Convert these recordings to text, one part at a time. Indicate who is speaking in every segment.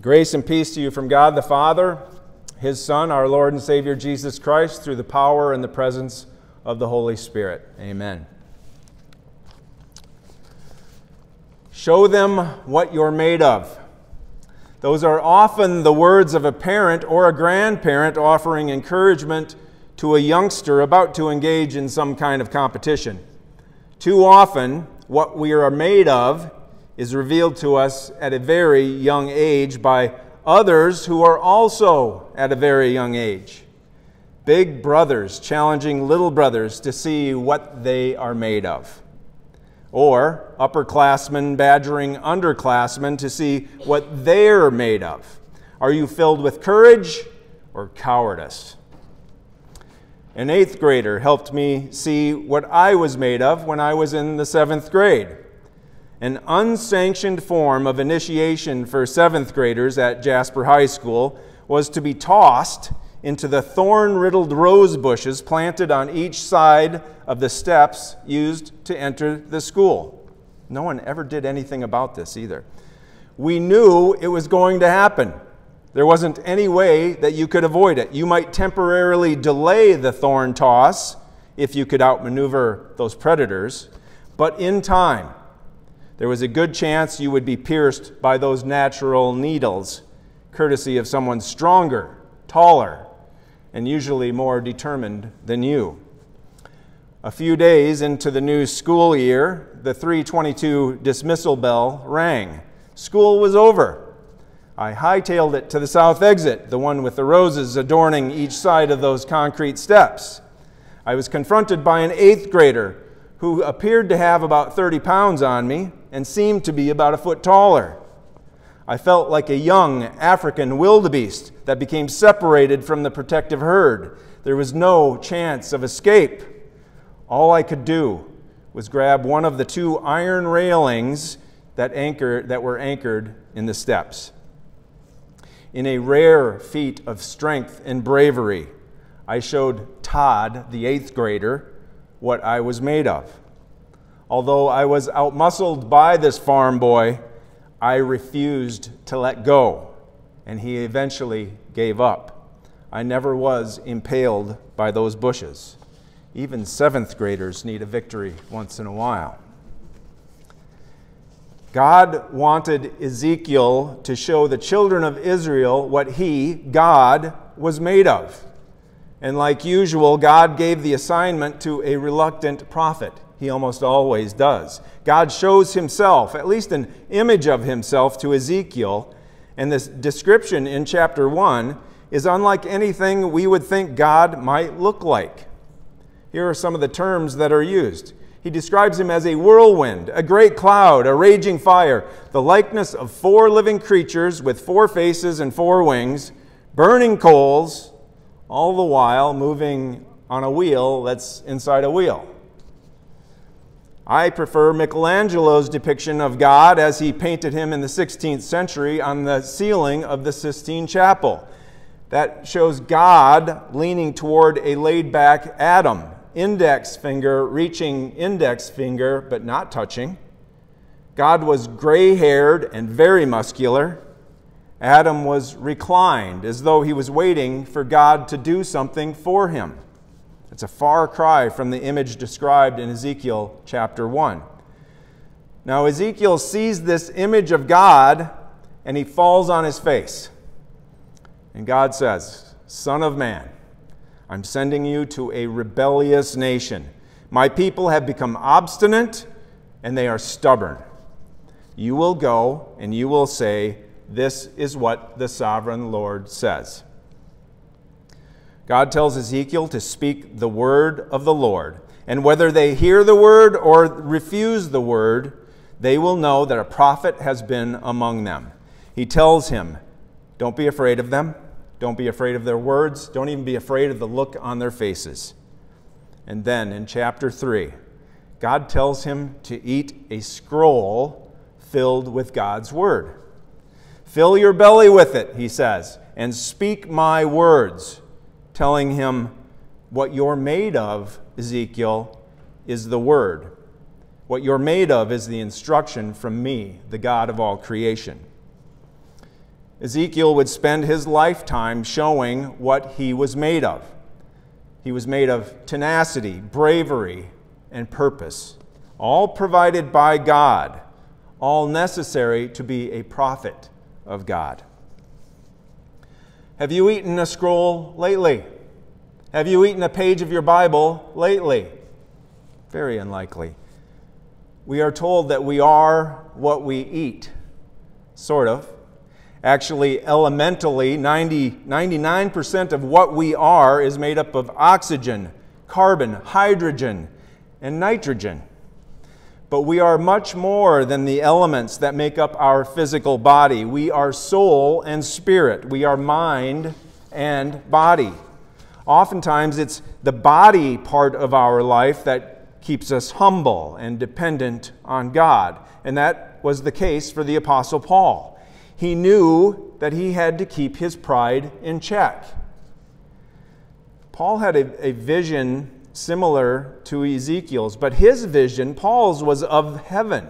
Speaker 1: Grace and peace to you from God the Father, His Son, our Lord and Savior Jesus Christ, through the power and the presence of the Holy Spirit. Amen. Show them what you're made of. Those are often the words of a parent or a grandparent offering encouragement to a youngster about to engage in some kind of competition. Too often, what we are made of is revealed to us at a very young age by others who are also at a very young age. Big brothers challenging little brothers to see what they are made of. Or upperclassmen badgering underclassmen to see what they're made of. Are you filled with courage or cowardice? An eighth grader helped me see what I was made of when I was in the seventh grade. An unsanctioned form of initiation for seventh graders at Jasper High School was to be tossed into the thorn riddled rose bushes planted on each side of the steps used to enter the school. No one ever did anything about this either. We knew it was going to happen. There wasn't any way that you could avoid it. You might temporarily delay the thorn toss if you could outmaneuver those predators, but in time, there was a good chance you would be pierced by those natural needles, courtesy of someone stronger, taller, and usually more determined than you. A few days into the new school year, the 322 dismissal bell rang. School was over. I hightailed it to the south exit, the one with the roses adorning each side of those concrete steps. I was confronted by an eighth grader who appeared to have about 30 pounds on me and seemed to be about a foot taller. I felt like a young African wildebeest that became separated from the protective herd. There was no chance of escape. All I could do was grab one of the two iron railings that, anchor, that were anchored in the steps. In a rare feat of strength and bravery, I showed Todd, the eighth grader, what I was made of. Although I was outmuscled by this farm boy, I refused to let go, and he eventually gave up. I never was impaled by those bushes. Even seventh graders need a victory once in a while. God wanted Ezekiel to show the children of Israel what he, God, was made of. And like usual, God gave the assignment to a reluctant prophet. He almost always does. God shows himself, at least an image of himself, to Ezekiel. And this description in chapter 1 is unlike anything we would think God might look like. Here are some of the terms that are used he describes him as a whirlwind, a great cloud, a raging fire, the likeness of four living creatures with four faces and four wings, burning coals, all the while moving on a wheel that's inside a wheel. I prefer Michelangelo's depiction of God as he painted him in the 16th century on the ceiling of the Sistine Chapel. That shows God leaning toward a laid back Adam index finger reaching index finger but not touching. God was gray haired and very muscular. Adam was reclined as though he was waiting for God to do something for him. It's a far cry from the image described in Ezekiel chapter 1. Now, Ezekiel sees this image of God and he falls on his face. And God says, Son of man, I'm sending you to a rebellious nation. My people have become obstinate and they are stubborn. You will go and you will say, This is what the sovereign Lord says. God tells Ezekiel to speak the word of the Lord. And whether they hear the word or refuse the word, they will know that a prophet has been among them. He tells him, Don't be afraid of them. Don't be afraid of their words. Don't even be afraid of the look on their faces. And then in chapter 3, God tells him to eat a scroll filled with God's word. Fill your belly with it, he says, and speak my words, telling him, What you're made of, Ezekiel, is the word. What you're made of is the instruction from me, the God of all creation. Ezekiel would spend his lifetime showing what he was made of. He was made of tenacity, bravery, and purpose, all provided by God, all necessary to be a prophet of God. Have you eaten a scroll lately? Have you eaten a page of your Bible lately? Very unlikely. We are told that we are what we eat, sort of. Actually, elementally, 90, 99% of what we are is made up of oxygen, carbon, hydrogen, and nitrogen. But we are much more than the elements that make up our physical body. We are soul and spirit. We are mind and body. Oftentimes, it's the body part of our life that keeps us humble and dependent on God. And that was the case for the Apostle Paul he knew that he had to keep his pride in check. Paul had a, a vision similar to Ezekiel's, but his vision, Paul's, was of heaven.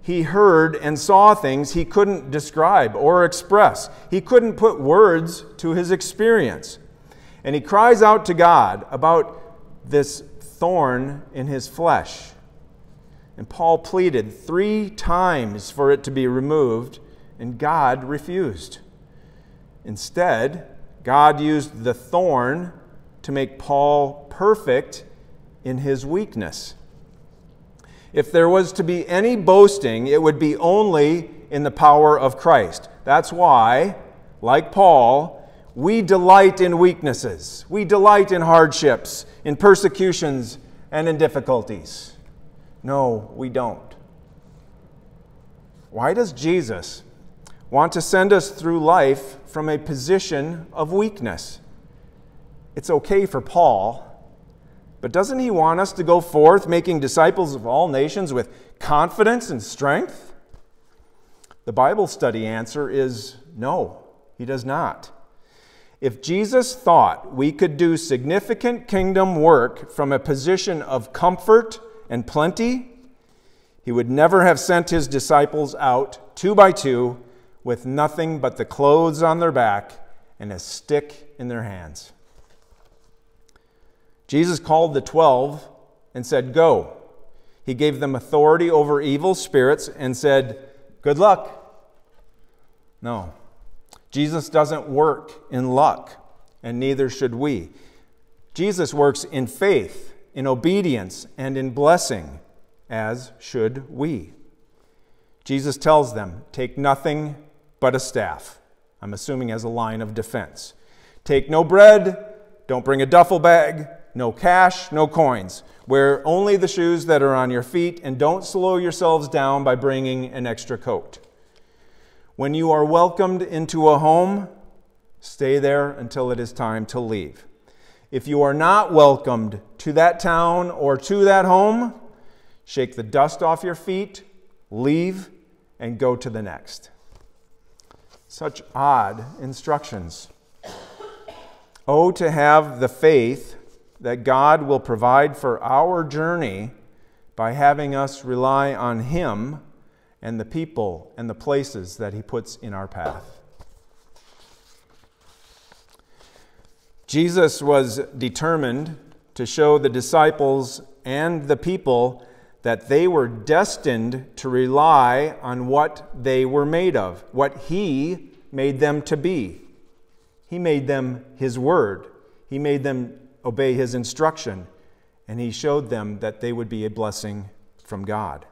Speaker 1: He heard and saw things he couldn't describe or express. He couldn't put words to his experience. And he cries out to God about this thorn in his flesh. And Paul pleaded three times for it to be removed, and God refused. Instead, God used the thorn to make Paul perfect in his weakness. If there was to be any boasting, it would be only in the power of Christ. That's why, like Paul, we delight in weaknesses. We delight in hardships, in persecutions, and in difficulties. No, we don't. Why does Jesus want to send us through life from a position of weakness? It's okay for Paul, but doesn't he want us to go forth making disciples of all nations with confidence and strength? The Bible study answer is no, he does not. If Jesus thought we could do significant kingdom work from a position of comfort and plenty, he would never have sent his disciples out two by two with nothing but the clothes on their back and a stick in their hands. Jesus called the twelve and said, Go. He gave them authority over evil spirits and said, Good luck. No, Jesus doesn't work in luck, and neither should we. Jesus works in faith in obedience and in blessing, as should we. Jesus tells them, Take nothing but a staff. I'm assuming as a line of defense. Take no bread, don't bring a duffel bag, no cash, no coins. Wear only the shoes that are on your feet, and don't slow yourselves down by bringing an extra coat. When you are welcomed into a home, stay there until it is time to leave. If you are not welcomed to that town or to that home, shake the dust off your feet, leave, and go to the next. Such odd instructions. Oh, to have the faith that God will provide for our journey by having us rely on Him and the people and the places that He puts in our path. Jesus was determined to show the disciples and the people that they were destined to rely on what they were made of, what He made them to be. He made them His Word, He made them obey His instruction, and He showed them that they would be a blessing from God.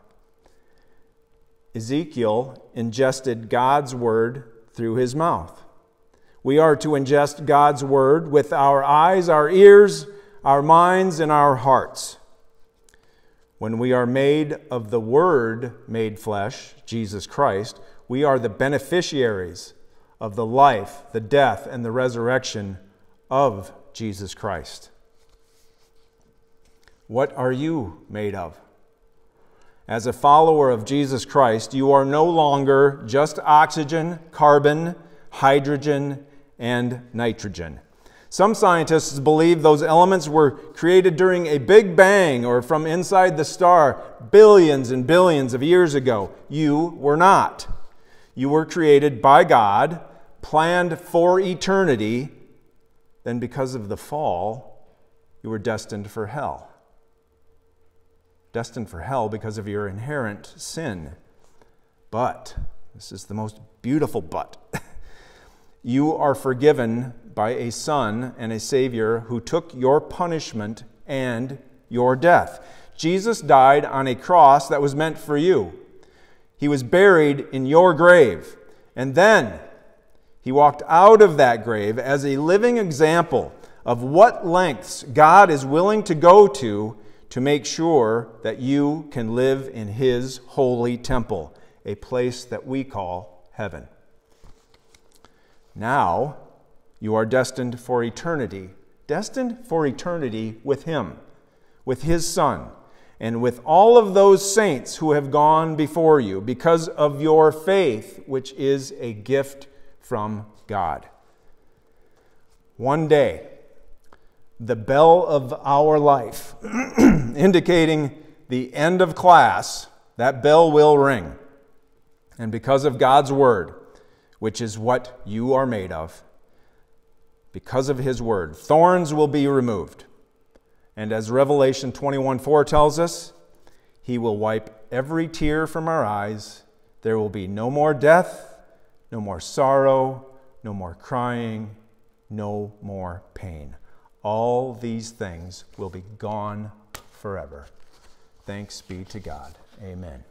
Speaker 1: Ezekiel ingested God's Word through his mouth. We are to ingest God's Word with our eyes, our ears, our minds, and our hearts. When we are made of the Word made flesh, Jesus Christ, we are the beneficiaries of the life, the death, and the resurrection of Jesus Christ. What are you made of? As a follower of Jesus Christ, you are no longer just oxygen, carbon, hydrogen, and nitrogen. Some scientists believe those elements were created during a big bang or from inside the star billions and billions of years ago. You were not. you were created by God, planned for eternity, then because of the fall, you were destined for hell. Destined for hell because of your inherent sin. But, this is the most beautiful but, you are forgiven by a Son and a Savior who took your punishment and your death. Jesus died on a cross that was meant for you. He was buried in your grave. And then he walked out of that grave as a living example of what lengths God is willing to go to to make sure that you can live in his holy temple, a place that we call heaven. Now, you are destined for eternity, destined for eternity with him, with his son and with all of those saints who have gone before you because of your faith, which is a gift from God. One day, the bell of our life, indicating the end of class, that bell will ring. And because of God's word, which is what you are made of, because of his word, thorns will be removed and as Revelation 21 4 tells us, He will wipe every tear from our eyes. There will be no more death, no more sorrow, no more crying, no more pain. All these things will be gone forever. Thanks be to God. Amen.